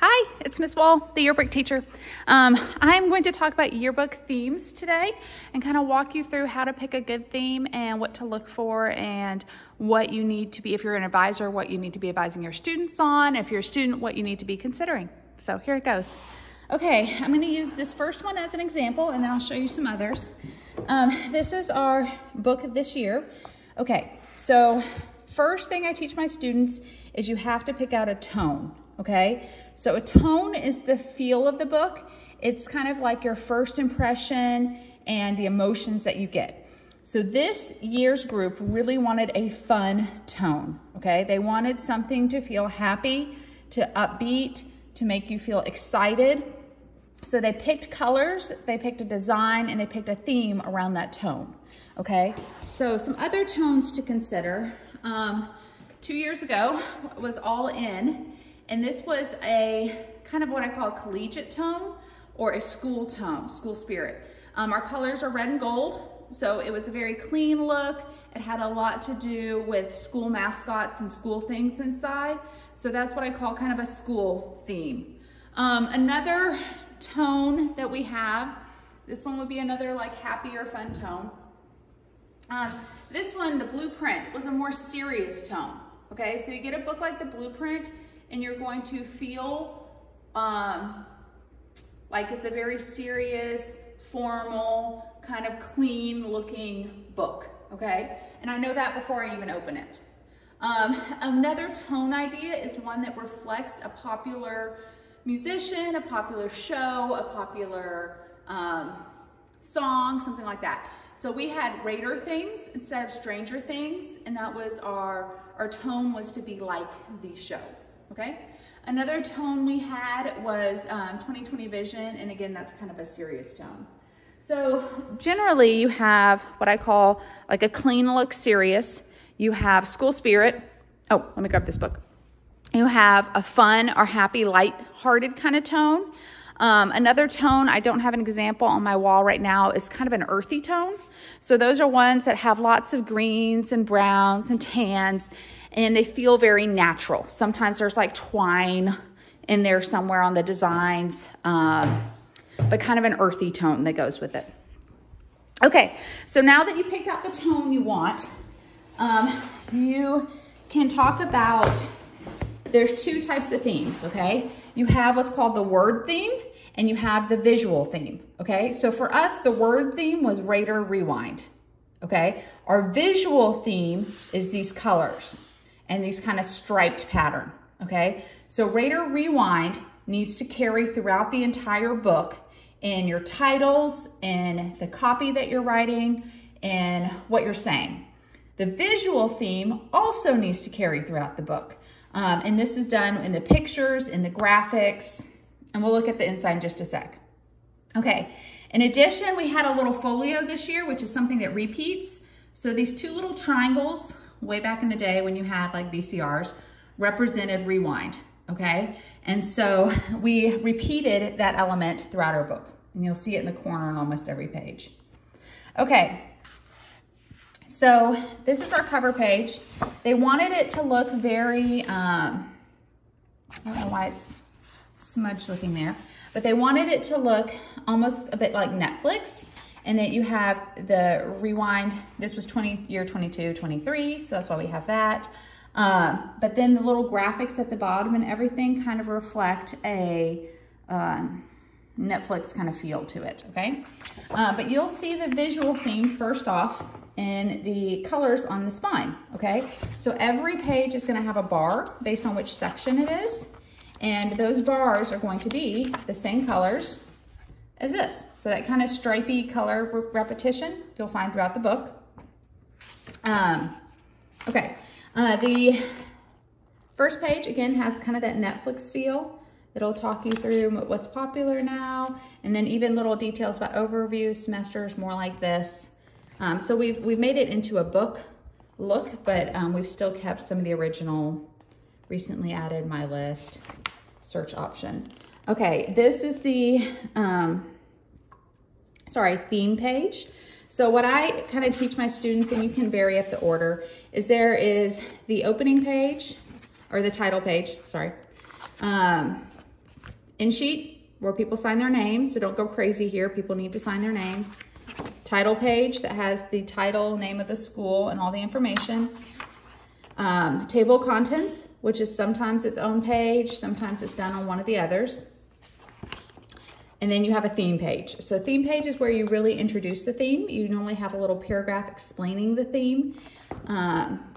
Hi, it's Miss Wall, the yearbook teacher. Um, I'm going to talk about yearbook themes today and kind of walk you through how to pick a good theme and what to look for and what you need to be, if you're an advisor, what you need to be advising your students on, if you're a student, what you need to be considering. So here it goes. Okay, I'm going to use this first one as an example and then I'll show you some others. Um, this is our book this year. Okay, so first thing I teach my students is you have to pick out a tone okay? So a tone is the feel of the book. It's kind of like your first impression and the emotions that you get. So this year's group really wanted a fun tone, okay? They wanted something to feel happy, to upbeat, to make you feel excited. So they picked colors, they picked a design, and they picked a theme around that tone, okay? So some other tones to consider. Um, two years ago was All In, and this was a kind of what I call collegiate tone or a school tone, school spirit. Um, our colors are red and gold, so it was a very clean look. It had a lot to do with school mascots and school things inside. So that's what I call kind of a school theme. Um, another tone that we have, this one would be another like happier fun tone. Um, this one, the blueprint, was a more serious tone. Okay, so you get a book like the blueprint, and you're going to feel um, like it's a very serious, formal, kind of clean looking book, okay? And I know that before I even open it. Um, another tone idea is one that reflects a popular musician, a popular show, a popular um, song, something like that. So we had Raider Things instead of Stranger Things, and that was our, our tone was to be like the show okay? Another tone we had was um, 2020 Vision, and again, that's kind of a serious tone. So generally you have what I call like a clean look serious. You have school spirit. Oh, let me grab this book. You have a fun or happy, light-hearted kind of tone. Um, another tone, I don't have an example on my wall right now, is kind of an earthy tone. So those are ones that have lots of greens and browns and tans and they feel very natural. Sometimes there's like twine in there somewhere on the designs, um, but kind of an earthy tone that goes with it. Okay, so now that you picked out the tone you want, um, you can talk about, there's two types of themes, okay? You have what's called the word theme and you have the visual theme, okay? So for us, the word theme was Raider Rewind, okay? Our visual theme is these colors and these kind of striped pattern, okay? So Raider Rewind needs to carry throughout the entire book in your titles, in the copy that you're writing, in what you're saying. The visual theme also needs to carry throughout the book. Um, and this is done in the pictures, in the graphics, and we'll look at the inside in just a sec. Okay, in addition, we had a little folio this year, which is something that repeats. So these two little triangles way back in the day when you had like VCRs, represented rewind, okay? And so we repeated that element throughout our book. And you'll see it in the corner on almost every page. Okay, so this is our cover page. They wanted it to look very, um, I don't know why it's smudged looking there, but they wanted it to look almost a bit like Netflix. And then you have the rewind. This was 20 year 22, 23. So that's why we have that. Uh, but then the little graphics at the bottom and everything kind of reflect a um, Netflix kind of feel to it, okay? Uh, but you'll see the visual theme first off in the colors on the spine, okay? So every page is gonna have a bar based on which section it is. And those bars are going to be the same colors as this. So that kind of stripy color repetition you'll find throughout the book. Um, okay, uh, the first page again has kind of that Netflix feel. It'll talk you through what's popular now, and then even little details about overview, semesters, more like this. Um, so we've, we've made it into a book look, but um, we've still kept some of the original, recently added my list search option. Okay, this is the, um, sorry, theme page. So what I kind of teach my students, and you can vary up the order, is there is the opening page, or the title page, sorry. Um, endsheet where people sign their names, so don't go crazy here. People need to sign their names. Title page that has the title, name of the school, and all the information. Um, table contents, which is sometimes its own page, sometimes it's done on one of the others. And then you have a theme page. So theme page is where you really introduce the theme. You normally have a little paragraph explaining the theme. Um,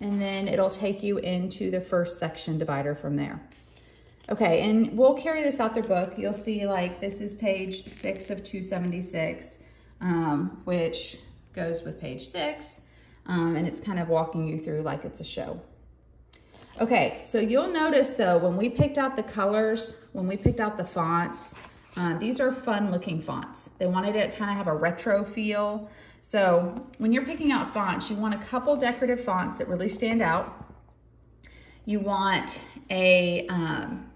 and then it'll take you into the first section divider from there. Okay, and we'll carry this out their book. You'll see like this is page six of 276, um, which goes with page six. Um, and it's kind of walking you through like it's a show. Okay, so you'll notice though, when we picked out the colors, when we picked out the fonts, uh, these are fun looking fonts. They wanted it kind of have a retro feel. So when you're picking out fonts, you want a couple decorative fonts that really stand out. You want a um,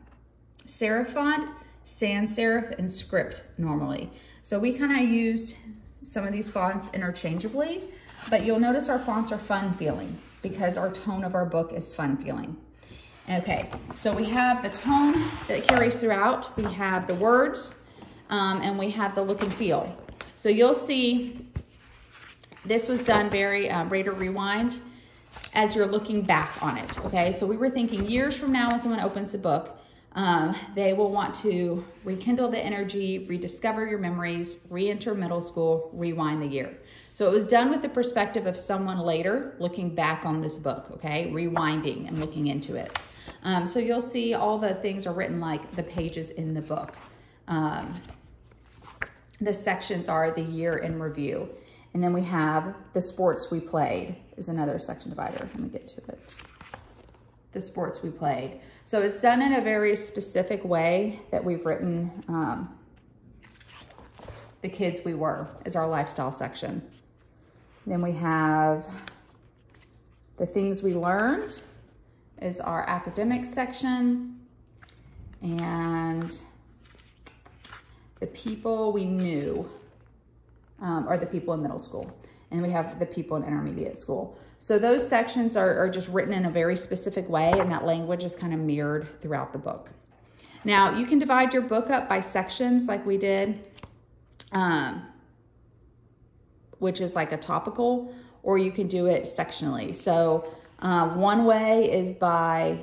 serif font, sans serif, and script normally. So we kind of used some of these fonts interchangeably, but you'll notice our fonts are fun feeling because our tone of our book is fun feeling. Okay, so we have the tone that carries throughout. We have the words, um, and we have the look and feel. So you'll see this was done very uh, Raider Rewind as you're looking back on it, okay? So we were thinking years from now when someone opens the book, um, they will want to rekindle the energy, rediscover your memories, re-enter middle school, rewind the year. So it was done with the perspective of someone later looking back on this book, okay? Rewinding and looking into it. Um, so you'll see all the things are written like the pages in the book. Um, the sections are the year in review. And then we have the sports we played is another section divider. Let me get to it. The sports we played. So it's done in a very specific way that we've written um, the kids we were is our lifestyle section. Then we have the things we learned is our academic section and the people we knew um, are the people in middle school. And we have the people in intermediate school. So those sections are, are just written in a very specific way and that language is kind of mirrored throughout the book. Now you can divide your book up by sections like we did. Um, which is like a topical, or you can do it sectionally. So uh, one way is by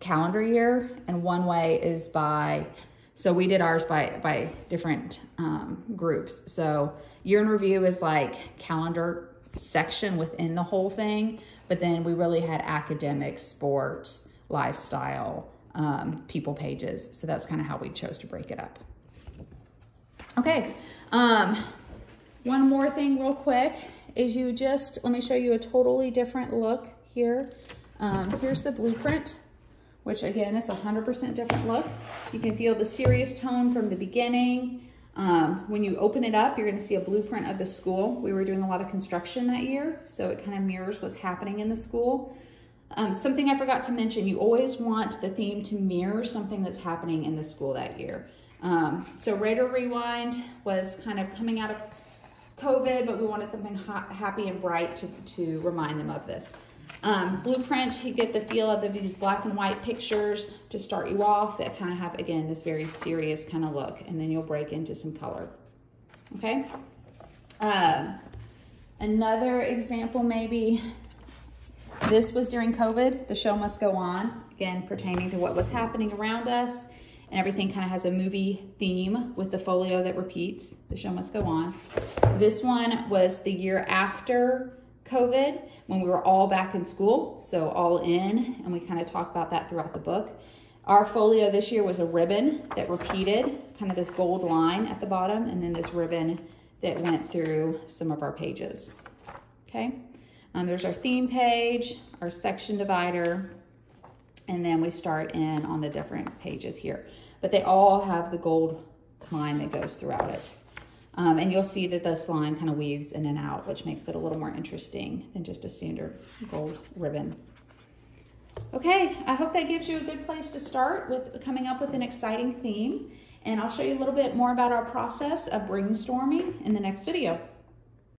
calendar year and one way is by, so we did ours by, by different um, groups. So year in review is like calendar section within the whole thing, but then we really had academic, sports, lifestyle, um, people pages. So that's kind of how we chose to break it up. Okay, um, one more thing real quick is you just, let me show you a totally different look here. Um, here's the blueprint, which again is a 100% different look. You can feel the serious tone from the beginning. Um, when you open it up, you're gonna see a blueprint of the school. We were doing a lot of construction that year, so it kind of mirrors what's happening in the school. Um, something I forgot to mention, you always want the theme to mirror something that's happening in the school that year. Um, so Raider Rewind was kind of coming out of COVID, but we wanted something ha happy and bright to, to remind them of this. Um, blueprint, you get the feel of the, these black and white pictures to start you off that kind of have, again, this very serious kind of look, and then you'll break into some color. Okay? Um, another example maybe, this was during COVID, the show must go on, again, pertaining to what was happening around us and everything kind of has a movie theme with the folio that repeats. The show must go on. This one was the year after COVID when we were all back in school, so all in, and we kind of talk about that throughout the book. Our folio this year was a ribbon that repeated, kind of this gold line at the bottom, and then this ribbon that went through some of our pages. Okay, um, there's our theme page, our section divider, and then we start in on the different pages here. But they all have the gold line that goes throughout it. Um, and you'll see that this line kind of weaves in and out, which makes it a little more interesting than just a standard gold ribbon. Okay, I hope that gives you a good place to start with coming up with an exciting theme. And I'll show you a little bit more about our process of brainstorming in the next video.